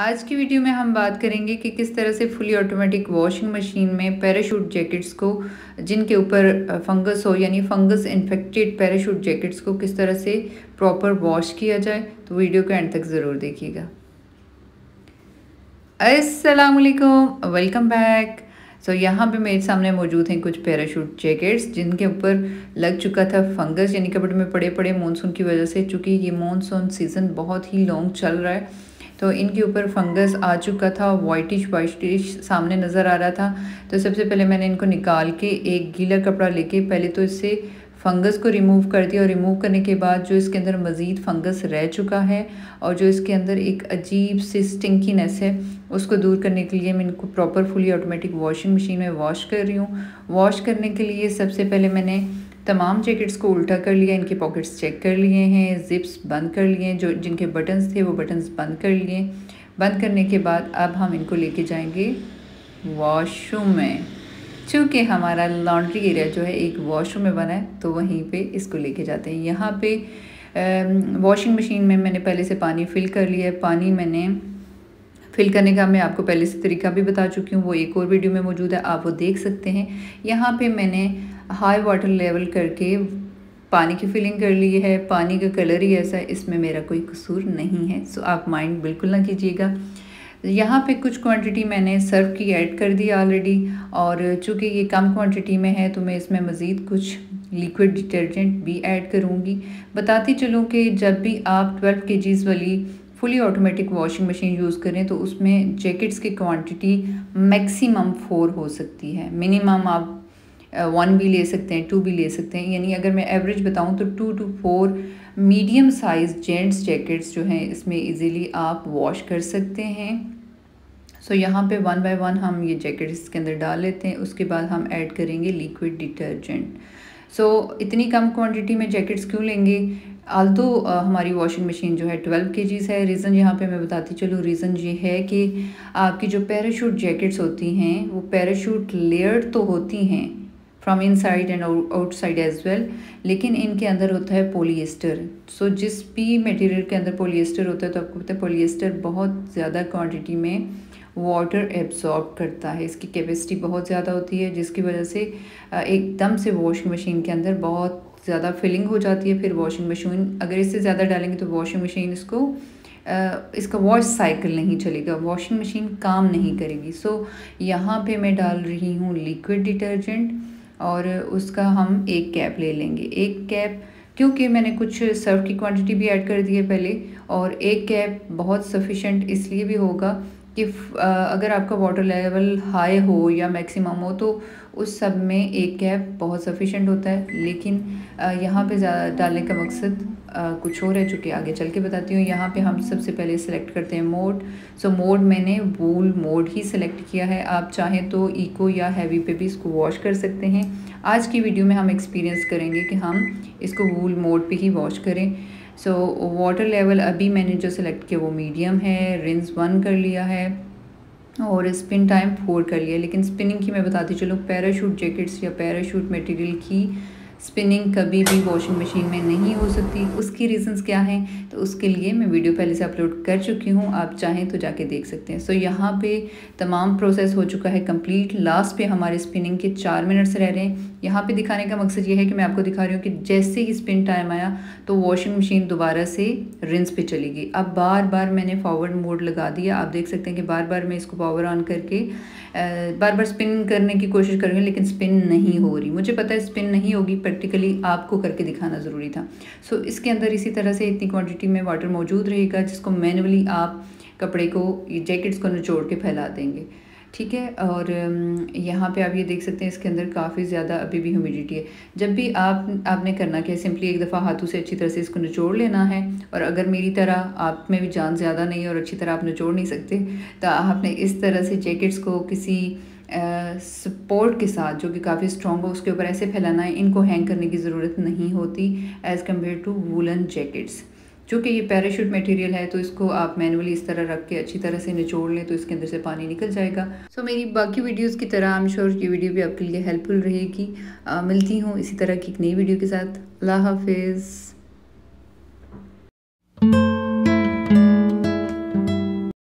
आज की वीडियो में हम बात करेंगे कि किस तरह से फुली ऑटोमेटिक वॉशिंग मशीन में पैराशूट जैकेट्स को, जिनके ऊपर फंगस हो, यानी फंगस इन्फेक्टेड पैराशूट जैकेट्स को किस तरह से प्रॉपर वॉश किया जाए तो वीडियो को एंड तक ज़रूर देखिएगा। असलकुम वेलकम बैक सो यहाँ पे मेरे सामने मौजूद हैं कुछ पैराशूट जैकेट्स जिनके ऊपर लग चुका था फंगस यानी कपड़े में पड़े पड़े मानसून की वजह से, चूँकि ये मानसून सीज़न बहुत ही लॉन्ग चल रहा है। तो इनके ऊपर फंगस आ चुका था वाइटिश वाइटिश सामने नज़र आ रहा था। तो सबसे पहले मैंने इनको निकाल के एक गीला कपड़ा लेके पहले तो इससे फंगस को रिमूव कर दिया और रिमूव करने के बाद जो इसके अंदर मज़ीद फंगस रह चुका है और जो इसके अंदर एक अजीब सी स्टिंकीनेस है, उसको दूर करने के लिए मैं इनको proper fully automatic washing machine में वॉश कर रही हूँ। वॉश करने के लिए सबसे पहले मैंने तमाम जैकेट्स को उल्टा कर लिया, इनके पॉकेट्स चेक कर लिए हैं जिप्स बंद कर लिए हैं, जो जिनके बटन्स थे वो बटन्स बंद कर लिए बंद करने के बाद अब हम इनको लेके जाएँगे वॉशरूम में। चूँकि हमारा लॉन्ड्री एरिया जो है एक वॉशरूम में बना है तो वहीं पे इसको लेके जाते हैं। यहाँ पे वॉशिंग मशीन में मैंने पहले से पानी फिल कर लिया है। पानी मैंने फिल करने का मैं आपको पहले से तरीका भी बता चुकी हूँ। वो एक और वीडियो में मौजूद है, आप वो देख सकते हैं। यहाँ पे मैंने हाई वाटर लेवल करके पानी की फिलिंग कर ली है, पानी का कलर ही ऐसा है, इसमें मेरा कोई कसूर नहीं है सो आप माइंड बिल्कुल ना कीजिएगा। यहाँ पे कुछ क्वांटिटी मैंने सर्व की ऐड कर दी ऑलरेडी और चूँकि ये कम क्वांटिटी में है तो मैं इसमें मज़ीद कुछ लिक्विड डिटर्जेंट भी ऐड करूँगी। बताती चलूँ कि जब भी आप ट्वेल्व के वाली fully automatic washing machine use करें तो उसमें जैकेट्स की क्वांटिटी मैक्सिमम फोर हो सकती है। मिनिमम आप वन भी ले सकते हैं टू भी ले सकते हैं। यानी अगर मैं एवरेज बताऊँ तो two to four medium size gents jackets जो हैं इसमें इजीली आप वॉश कर सकते हैं। सो so, यहाँ पे वन बाय वन हम ये जैकेट इसके अंदर डाल लेते हैं। उसके बाद हम ऐड करेंगे लिक्विड डिटर्जेंट सो इतनी कम क्वांटिटी में जैकेट्स क्यों लेंगे? आल आल्तो हमारी वॉशिंग मशीन जो है ट्वेल्व के है। रीज़न यहाँ पे मैं बताती चलूँ। रीज़न ये है कि आपकी जो पैराशूट जैकेट्स होती हैं वो पैराशूट लेयर तो होती हैं from inside and outside as well लेकिन इनके अंदर होता है पोलिएस्टर सो so, जिस भी मटेरियल के अंदर पोलिएस्टर होता है तो आपको पता है पोलिएस्टर बहुत ज़्यादा क्वांटिटी में वाटर एब्जॉर्ब करता है। इसकी कैपेसिटी बहुत ज़्यादा होती है जिसकी वजह से एकदम से वॉशिंग मशीन के अंदर बहुत ज़्यादा फिलिंग हो जाती है। फिर वॉशिंग मशीन अगर इससे ज़्यादा डालेंगे तो वॉशिंग मशीन इसको इसका वॉश साइकिल नहीं चलेगा। वॉशिंग मशीन काम नहीं करेगी। सो so, यहाँ पे मैं डाल रही हूँ लिक्विड डिटर्जेंट और उसका हम एक कैप ले लेंगे। एक कैप, क्योंकि मैंने कुछ सर्व की क्वांटिटी भी ऐड कर दी है पहले, और एक कैप बहुत सफिशेंट इसलिए भी होगा कि अगर आपका वाटर लेवल हाई हो या मैक्सिमम हो तो उस सब में एक कैप बहुत सफिशेंट होता है। लेकिन यहाँ पे डालने का मकसद कुछ और है जो कि आगे चल के बताती हूँ। यहाँ पे हम सबसे पहले सेलेक्ट करते हैं मोड सो मोड मैंने वूल मोड ही सेलेक्ट किया है। आप चाहें तो इको या हैवी पे भी इसको वॉश कर सकते हैं। आज की वीडियो में हम एक्सपीरियंस करेंगे कि हम इसको वूल मोड पे ही वॉश करें। सो वाटर लेवल अभी मैंने जो सेलेक्ट किया वो मीडियम है रिंस वन कर लिया है और स्पिन टाइम फोर कर लिया लेकिन स्पिनिंग की मैं बताती चलूँ पैराशूट जैकेट्स या पैराशूट मटेरियल की स्पिनिंग कभी भी वॉशिंग मशीन में नहीं हो सकती। उसकी रीज़न्स क्या हैं? तो उसके लिए मैं वीडियो पहले से अपलोड कर चुकी हूँ आप चाहें तो जाके देख सकते हैं। सो so, यहाँ पे तमाम प्रोसेस हो चुका है कंप्लीट लास्ट पे हमारे स्पिनिंग के चार मिनट्स रह रहे हैं। यहाँ पे दिखाने का मकसद ये है कि मैं आपको दिखा रही हूँ कि जैसे ही स्पिन टाइम आया तो वॉशिंग मशीन दोबारा से रिंस पे चली गई अब बार बार मैंने फॉरवर्ड मोड लगा दिया। आप देख सकते हैं कि बार बार मैं इसको पावर ऑन करके बार बार स्पिन करने की कोशिश करूँगी लेकिन स्पिन नहीं हो रही। मुझे पता है स्पिन नहीं होगी प्रैक्टिकली आपको करके दिखाना ज़रूरी था। सो so, इसके अंदर इसी तरह से इतनी क्वांटिटी में वाटर मौजूद रहेगा जिसको मैनुअली आप कपड़े को जैकेट्स को निचोड़ के फैला देंगे। ठीक है? और यहाँ पे आप ये देख सकते हैं इसके अंदर काफ़ी ज़्यादा अभी भी ह्यूमिडिटी है। जब भी आप आपने करना क्या सिंपली एक दफ़ा हाथों से अच्छी तरह से इसको निचोड़ लेना है और अगर मेरी तरह आप में भी जान ज़्यादा नहीं है और अच्छी तरह आप निचोड़ नहीं सकते तो आपने इस तरह से जैकेट्स को किसी सपोर्ट के साथ जो कि काफ़ी स्ट्रॉन्ग हो उसके ऊपर ऐसे फैलाना है इनको हैंग करने की ज़रूरत नहीं होती as compare to woolen jackets चूँकि ये पैराशूट मटेरियल है तो इसको आप मैनुअली इस तरह रख के अच्छी तरह से निचोड़ लें तो इसके अंदर से पानी निकल जाएगा। सो so, मेरी बाकी वीडियोस की तरह आई एम श्योर ये वीडियो भी आपके लिए हेल्पफुल रहेगी। मिलती हूँ इसी तरह की एक नई वीडियो के साथ। अल्लाह हाफिज़।